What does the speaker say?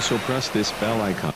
Also press this bell icon.